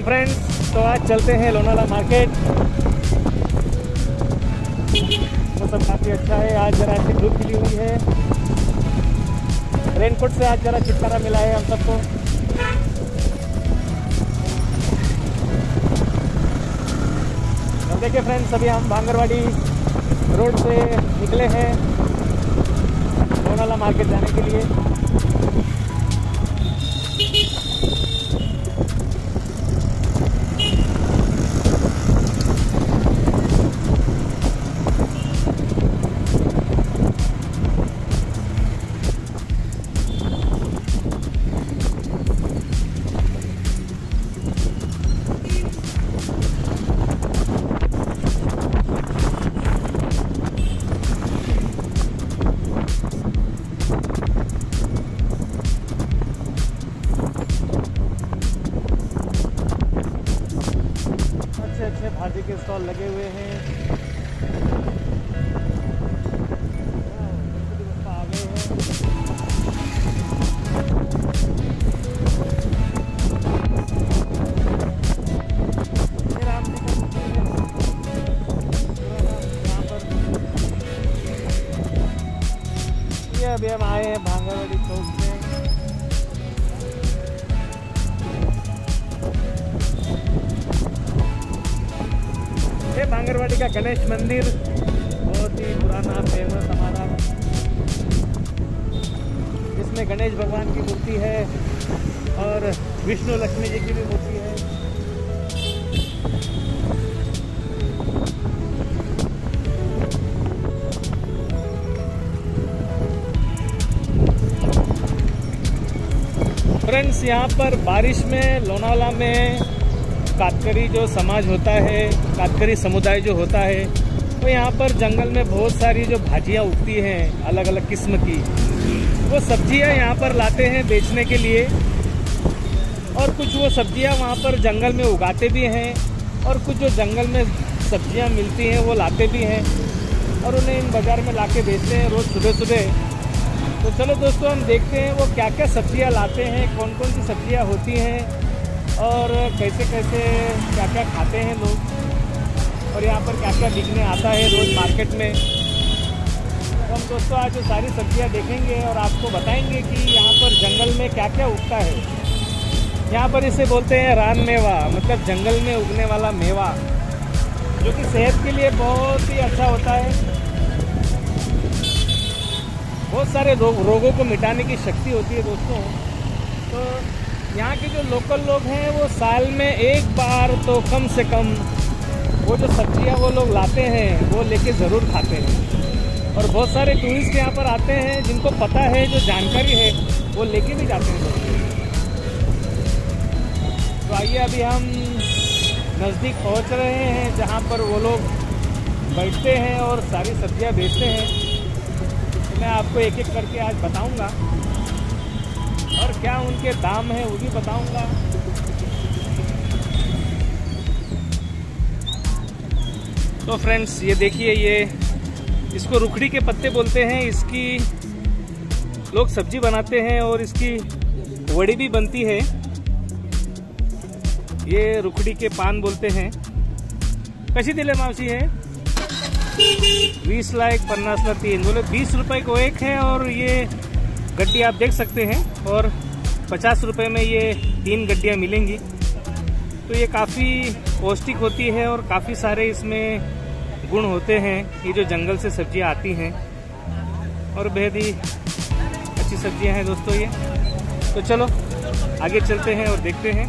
Morning friends तो आज चलते हैं लोनाला मार्केट मौसम काफ़ी अच्छा है. आज जरा ऐसी धूप खिली हुई है. रेनकोट से आज जरा छुटकारा मिला है हम सबको. देखिए फ्रेंड्स अभी हम भांगरवाड़ी रोड से निकले हैं लोनाला मार्केट जाने के लिए. अभी हम आए हैं भांगावाड़ी चौक से। ये भांगरवाड़ी का गणेश मंदिर, बहुत ही पुराना फ़ेमस हमारा। इसमें गणेश भगवान की मूर्ति है और विष्णु लक्ष्मी जी की भी मूर्ति है। फ्रेंड्स, यहाँ पर बारिश में, लोनावाला में कातकरी जो समाज होता है कातकरी समुदाय जो होता है तो यहाँ पर जंगल में बहुत सारी जो भाजियाँ उगती हैं अलग अलग किस्म की। वो सब्ज़ियाँ यहाँ पर लाते हैं बेचने के लिए, और कुछ वो सब्ज़ियाँ वहाँ पर जंगल में उगाते भी हैं, और कुछ जो जंगल में सब्ज़ियाँ मिलती हैं, वो लाते भी हैं, और उन्हें इन बाज़ार में ला के बेचते हैं रोज़ सुबह सुबह तो चलो दोस्तों, हम देखते हैं वो क्या क्या सब्ज़ियाँ लाते हैं कौन कौन सी सब्ज़ियाँ होती हैं और कैसे कैसे क्या क्या खाते हैं लोग। और यहाँ पर क्या क्या बिकने आता है रोज़ मार्केट में। तो हम दोस्तों, आज वो सारी सब्ज़ियाँ देखेंगे और आपको बताएँगे कि यहाँ पर जंगल में क्या क्या उगता है। यहाँ पर इसे बोलते हैं रान मेवा मतलब जंगल में उगने वाला मेवा, जो कि सेहत के लिए बहुत ही अच्छा होता है। बहुत सारे रोग, रोगों को मिटाने की शक्ति होती है दोस्तों। तो यहाँ के जो लोकल लोग हैं, वो साल में एक बार तो कम से कम वो जो सब्ज़ियाँ वो लोग लाते हैं, वो लेके ज़रूर खाते हैं। और बहुत सारे टूरिस्ट यहाँ पर आते हैं, जिनको पता है, जो जानकारी है, वो लेके भी जाते हैं। तो आइए अभी हम नज़दीक पहुँच रहे हैं, जहाँ पर वो लोग बैठते हैं और सारी सब्ज़ियाँ बेचते हैं। मैं आपको एक एक करके आज बताऊँगा। और क्या उनके दाम है, वो भी बताऊँगा। तो फ्रेंड्स ये देखिए, ये इसको रुखड़ी के पत्ते बोलते हैं, इसकी लोग सब्ज़ी बनाते हैं और इसकी वड़ी भी बनती है। ये रुखड़ी के पान बोलते हैं। कशी दिले मावसी है? बीस लाख, पन्नास ला तीन, बोले बीस रुपए को एक है और ये गड्डी आप देख सकते हैं और पचास रुपए में ये तीन गड्डियाँ मिलेंगी। तो ये काफ़ी पौष्टिक होती है और काफ़ी सारे इसमें गुण होते हैं। ये जो जंगल से सब्ज़ियाँ आती हैं और बेहद ही अच्छी सब्ज़ियाँ हैं दोस्तों ये। तो चलो, आगे चलते हैं और देखते हैं।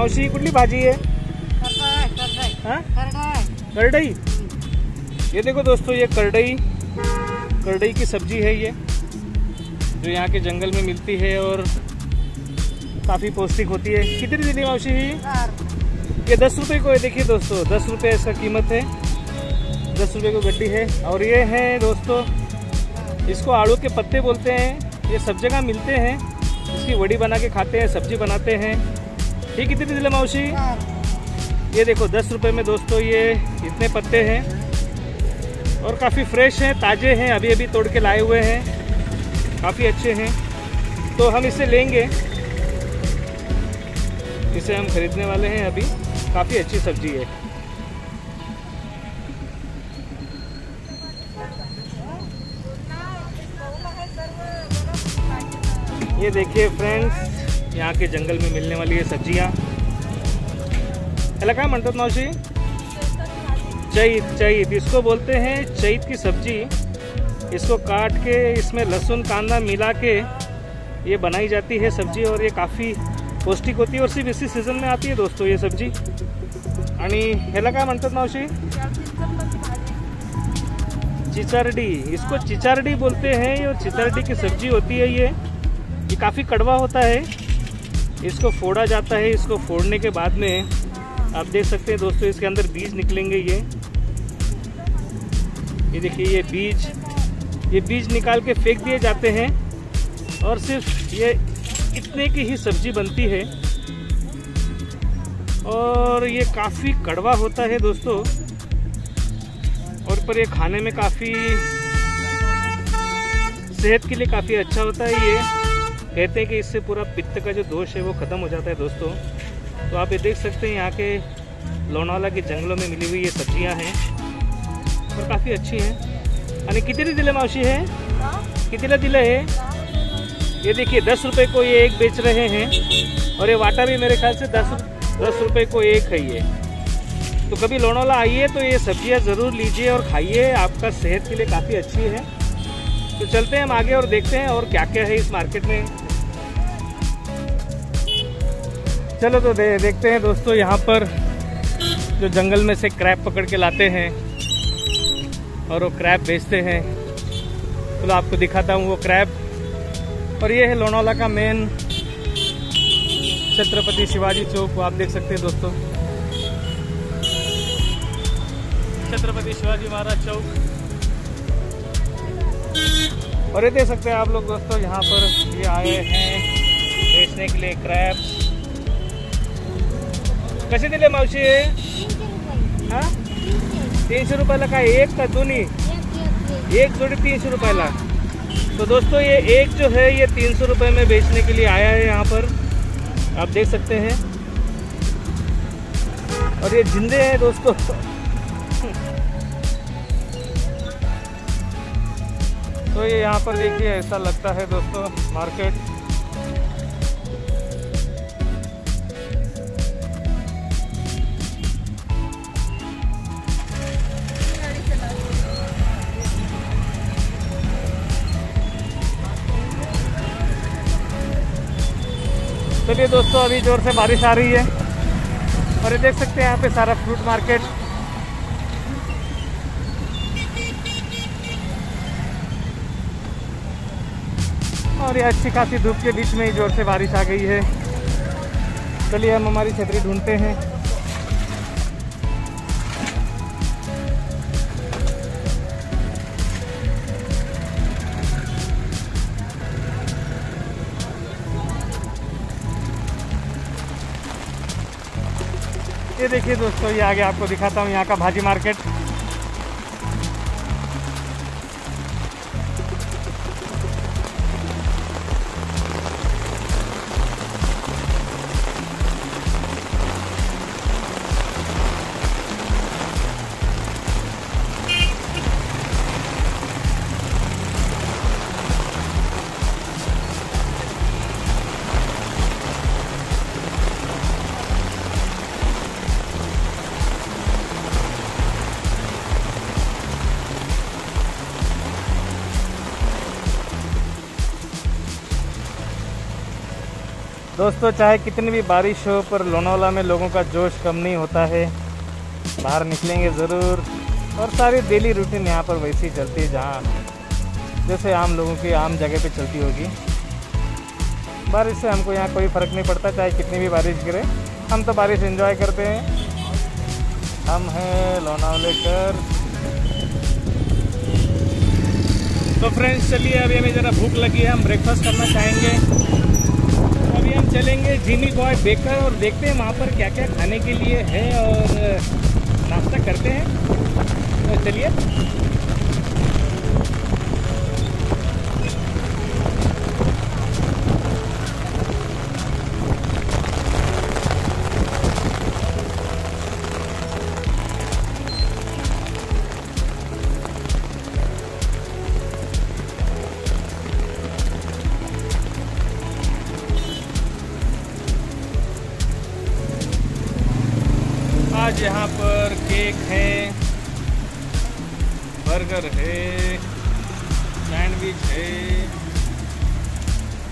मावशी कुठली भाजी आहे? हाँ? करडई. ये देखो दोस्तों ये करडई करडई की सब्ज़ी है ये जो यहाँ के जंगल में मिलती है और काफ़ी पौष्टिक होती है। कितनी दीदी मावशी? ये दस रुपए को है देखिए दोस्तों दस रुपए इसका कीमत है। दस रुपए को गड्डी है। और ये है दोस्तों इसको आड़ू के पत्ते बोलते हैं। ये सब जगह मिलते हैं। इसकी वड़ी बना के खाते हैं सब्ज़ी बनाते हैं। ये कितनी दिले मावशी? ये देखो, दस रुपए में दोस्तों ये इतने पत्ते हैं। और काफ़ी फ्रेश हैं, ताज़े हैं, अभी अभी तोड़ के लाए हुए हैं। काफ़ी अच्छे हैं। तो हम इसे लेंगे। इसे हम खरीदने वाले हैं अभी। काफ़ी अच्छी सब्ज़ी है। ये देखिए फ्रेंड्स यहाँ के जंगल में मिलने वाली ये सब्ज़ियाँ। याला काय म्हणतात मावशी? चैत चैत। इसको बोलते हैं चैत की सब्ज़ी। इसको काट के, इसमें लहसुन, कांदा मिला के ये बनाई जाती है सब्ज़ी और ये काफ़ी पौष्टिक होती है और सिर्फ़ इसी सीज़न में आती है दोस्तों ये सब्ज़ी। आणि ह्याला काय म्हणतात मावशी? चिचारडी। इसको चिचारडी बोलते हैं और चिचारडी की सब्ज़ी होती है ये। ये काफ़ी कड़वा होता है। इसको फोड़ा जाता है, इसको फोड़ने के बाद में आप देख सकते हैं दोस्तों, इसके अंदर बीज निकलेंगे ये। ये देखिए, ये बीज ये बीज निकाल के फेंक दिए जाते हैं और सिर्फ़ ये इतने की ही सब्ज़ी बनती है। और ये काफ़ी कड़वा होता है दोस्तों, और पर ये खाने में काफ़ी सेहत के लिए काफ़ी अच्छा होता है ये। कहते हैं कि इससे पूरा पित्त का जो दोष है वो ख़त्म हो जाता है दोस्तों। तो आप ये देख सकते हैं यहाँ के लोनावाला के जंगलों में मिली हुई ये सब्ज़ियाँ हैं और काफ़ी अच्छी हैं। आणि कितनी दिले मावशी है? कितीला दिलं है? ये देखिए, दस रुपये को ये एक बेच रहे हैं और ये वाटा भी मेरे ख्याल से दस दस रुपये को एक है ये। तो कभी लोनावाला आइए तो ये सब्ज़ियाँ ज़रूर लीजिए और खाइए, आपका सेहत के लिए काफ़ी अच्छी है। तो चलते हैं हम आगे और देखते हैं और क्या क्या है इस मार्केट में। चलो तो दे, देखते हैं दोस्तों यहाँ पर जो जंगल में से क्रैप पकड़ के लाते हैं और वो क्रैप बेचते हैं। चलो तो आपको दिखाता हूँ वो क्रैप। और ये है लोनावाला का मेन छत्रपति शिवाजी चौक आप देख सकते हैं दोस्तों। छत्रपति शिवाजी महाराज चौक। और ये देख सकते हैं आप लोग दोस्तों यहाँ पर ये आए हैं बेचने के लिए क्रैप्स। कसे दिले मावशी? हा? तीनशे रुपयाला काय, एक का दोन्ही? एक जोड़ी तीनशे रुपयाला. तो दोस्तों, ये एक जो है, ये तीन सौ रुपये में बेचने के लिए आया है यहाँ पर। आप देख सकते हैं। और ये जिंदे हैं दोस्तों। तो ये यहाँ पर देखिए, ऐसा लगता है दोस्तों, मार्केट। चलिए दोस्तों, अभी ज़ोर से बारिश आ रही है। और ये देख सकते हैं यहाँ पे सारा फ्रूट मार्केट और ये अच्छी खासी धूप के बीच में ही ज़ोर से बारिश आ गई है। चलिए हम हमारी छतरी ढूंढते हैं। ये देखिए दोस्तों ये आगे आपको दिखाता हूँ यहाँ का भाजी मार्केट। दोस्तों, चाहे कितनी भी बारिश हो, पर लोनावाला में लोगों का जोश कम नहीं होता है। बाहर निकलेंगे ज़रूर, और सारी डेली रूटीन यहाँ पर वैसी चलती है जहाँ जैसे आम लोगों की आम जगह पे चलती होगी। बारिश से हमको यहाँ कोई फ़र्क नहीं पड़ता, चाहे कितनी भी बारिश गिरे। हम तो बारिश एंजॉय करते हैं। हम हैं लोनावले कर। तो फ्रेंड्स चलिए, अभी हमें ज़रा भूख लगी है, हम ब्रेकफास्ट करना चाहेंगे। अभी जिमी बॉय बेकर और देखते हैं वहाँ पर क्या क्या खाने के लिए है और नाश्ता करते हैं। तो चलिए। आज यहाँ पर केक है बर्गर है सैंडविच है।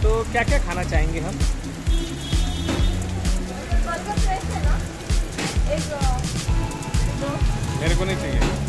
तो क्या क्या खाना चाहेंगे हम? मेरे को नहीं चाहिए।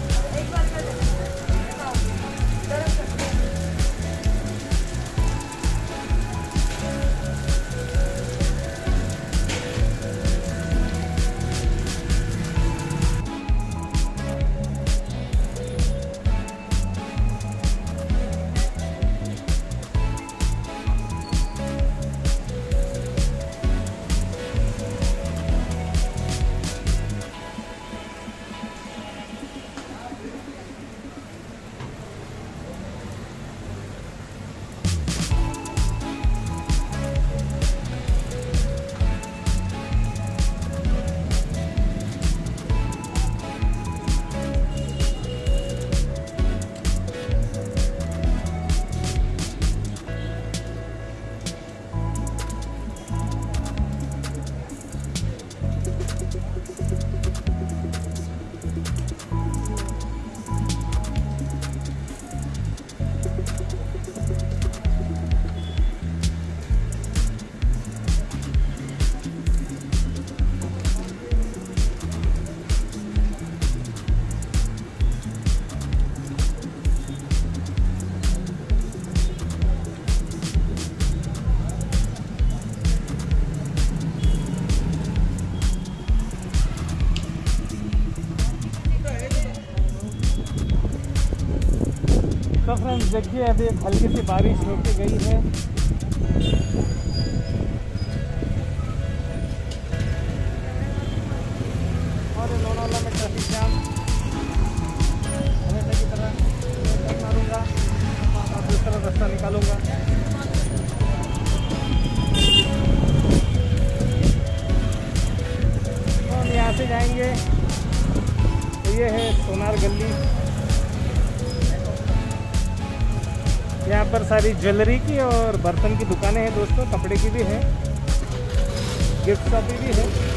देखिए, अभी एक हल्की सी बारिश होके गई है। और लोनावाला में ट्रैफ़िक जाम। हमेशा की तरह मारूँगा, और दूसरा रास्ता निकालूँगा। हम यहाँ से जाएँगे। तो ये है सोनार गली। यहाँ पर सारी ज्वेलरी की और बर्तन की दुकानें हैं दोस्तों, कपड़े की भी है गिफ्ट शॉपी भी है।